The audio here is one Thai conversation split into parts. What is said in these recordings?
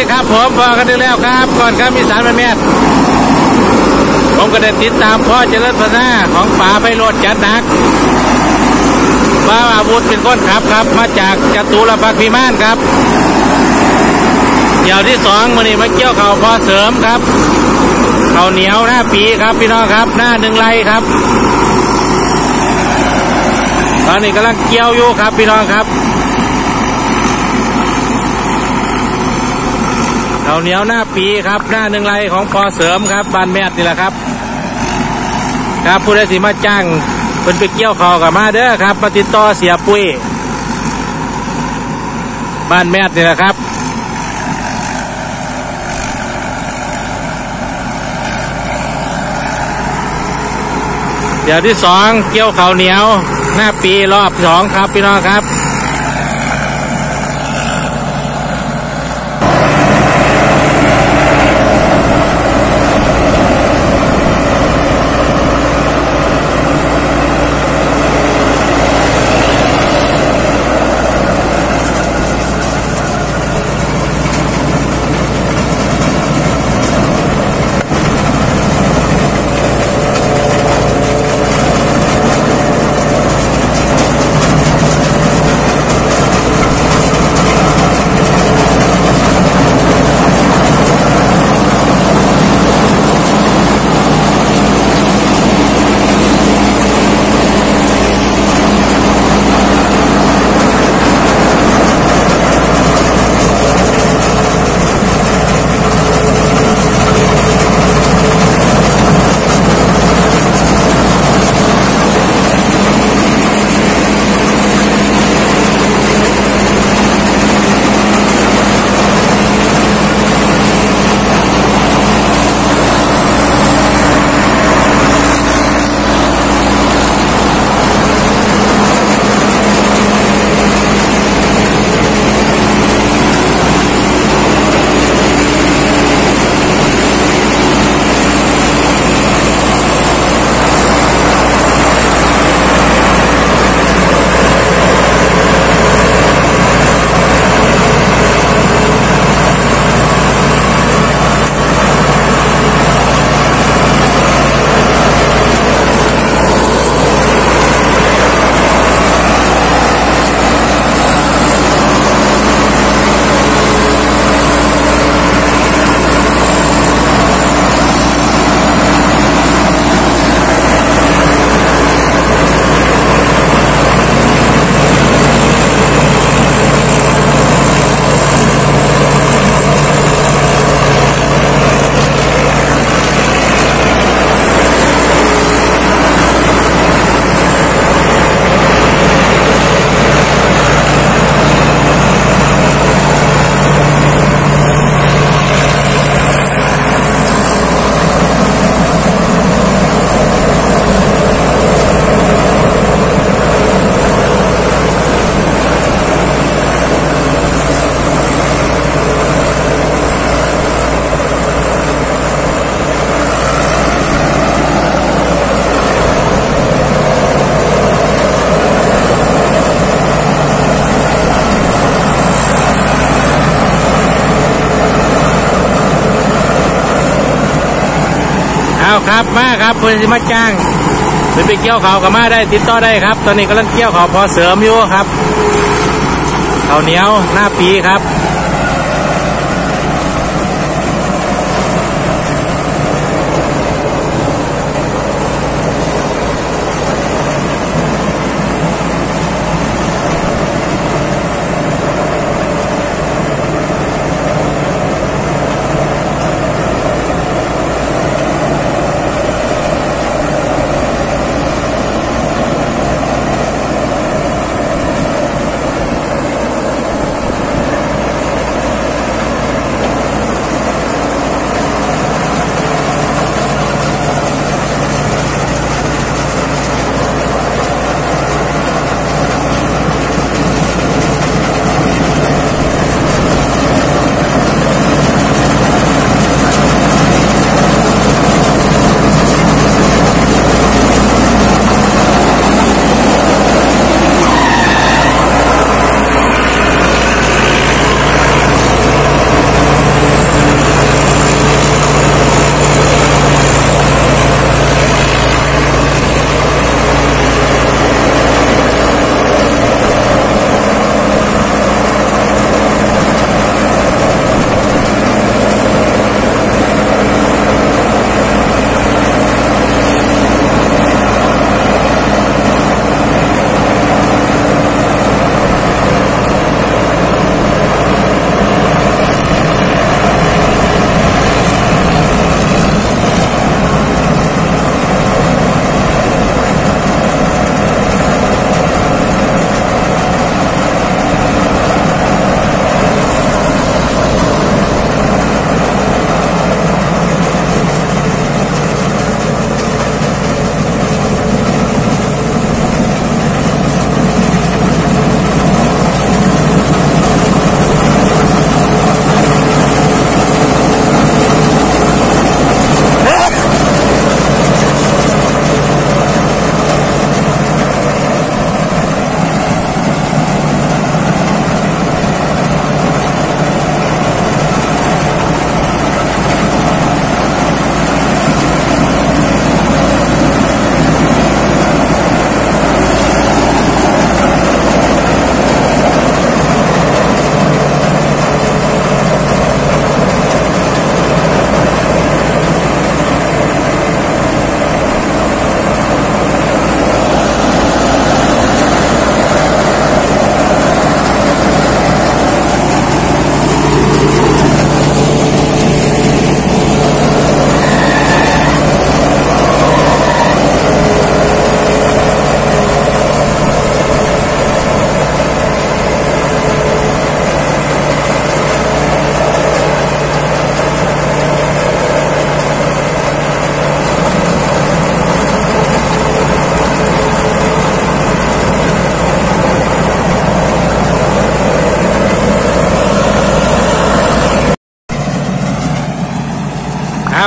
วัสดีครับผมพอกันได้แล้วครับ ก่อนครับมีสารมันแม่ ผมก็ได้ติดตามพ่อเจริญพัฒนาของป่าไพโรดจัดหนักป้าอาวุธเป็นคนขับครับ มาจากจตุรพักพิมานครับเดี๋ยวที่สองมันนี้มาเกี่ยวเขาพอเสริมครับเขาเหนียวหน้าปีครับพี่น้องครับ หน้าหนึ่งไรครับ ตอนนี้กำลังเกี่ยวอยู่ครับพี่น้องครับ ขาเหนียวหน้าปีครับ หน้าหนึ่งไรของพอเสริมครับบ้านแมดนี่แหละครับ ครับผู้ใดสิมาจ้างเป็นไปเกี่ยวคอกับมาเด้อครับมาติดต่อเสียปุ้ยบ้านแมดนี่แหละครับเดี๋ยวที่สองเกี่ยวเขาวเหนียว หน้าปีรอบสองครับพี่น้องครับ เอาครับมาครับเพื่อนสิมาจ้างเป็นไปเกี่ยวเขากับมาได้ติดต่อได้ครับ ตอนนี้กำลังเกี่ยวเขาพอเสริมอยู่ครับเขาเหนียวหน้าปีครับ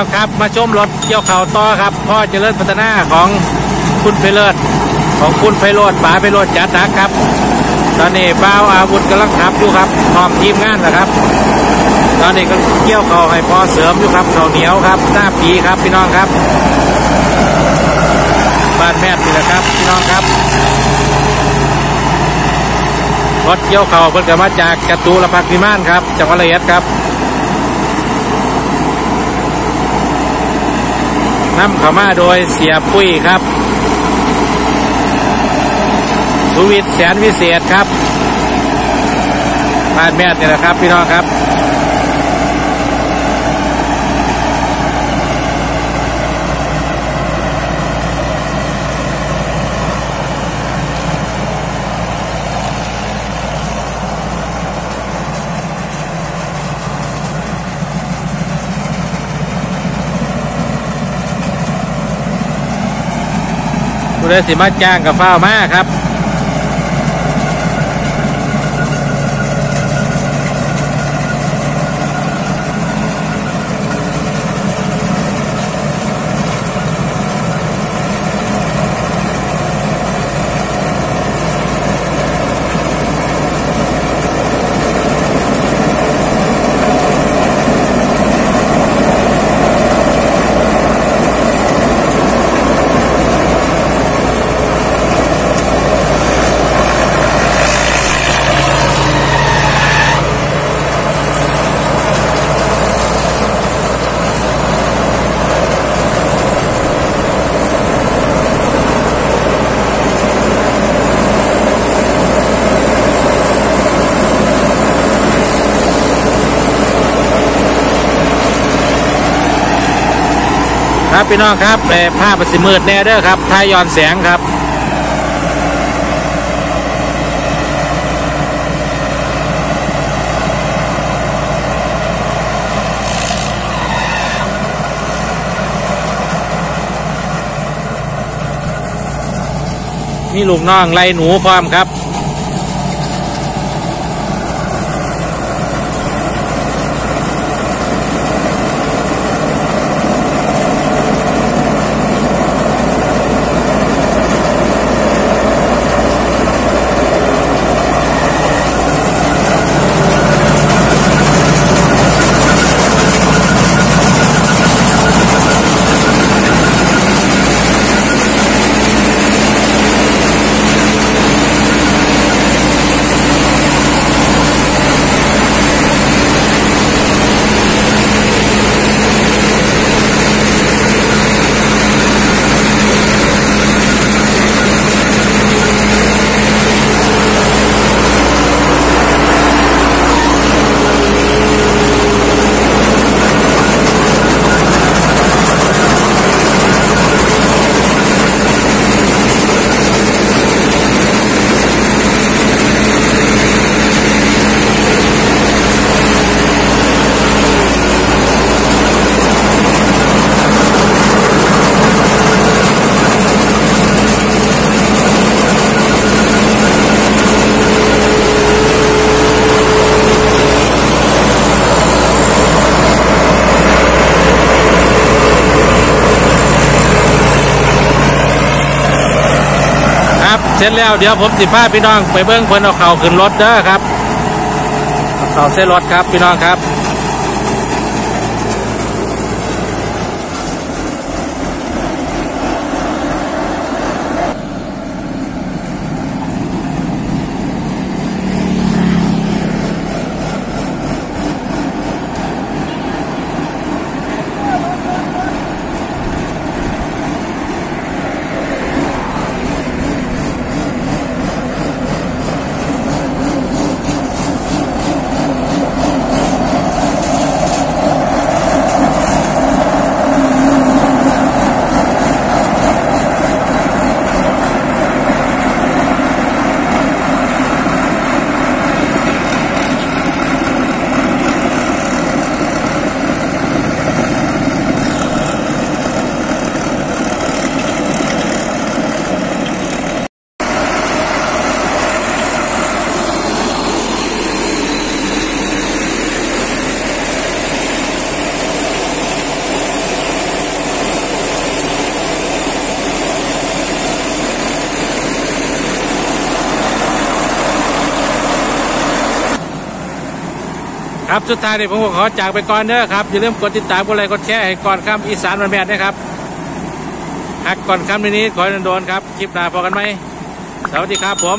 องครับ มาชมรถเกี่ยวเข่าต่อครับ พ่อเจริญพัฒนาของคุณไพเลิศของคุณไพโรดป๋าไพโรดจัดนักครับ ตอนนี้บ้าวอาวุธกำลังขับอยู่ครับพร้อมทีมงานนะครับ ตอนนี้ก็เกี่ยวเข่าให้พอเสริมอยู่ครับเข้าเหนียวครับหน้าปีครับพี่น้องครับบ้านแม่นี่แหละครับพี่น้องครับรถเกี่ยวเข่าเพิ่นก็มาจากจตุรพักพิมานครับจังหวัดระยองครับ นำเข้ามาโดยเสียปุ้ยครับ สุวิทย์แสนวิเศษครับบ้านแม่นี่แหละครับ พี่น้องครับ ผู้ใดสิมาจ้างกับฟ้าวมาครับ ครับพี่น้องครับเอ่อภาพมันสิมืดแน่เด้อครับท้ายย้อนแสงครับมีลูกน้องไล่หนูพร้อมครับ ค เสร็จแล้วเดี๋ยวผมสิพาพี่น้องไปเบิ้งเพิ่นเอาเข่าขึ้นรถเด้อครับเข่าเส้นรถครับพี่น้องครับ ครับสุดท้ายนี่ผมก็ขอจากไปก่อนเด้อครับอย่าลืมกดติดตามกดไลค์กดแชร์ให้ก่อนข้ามอีสานวันแม่นนะครับหักก่อนคำนี้ขอให้โดนๆครับคลิปหน้าพอกันไหมสวัสดีครับผม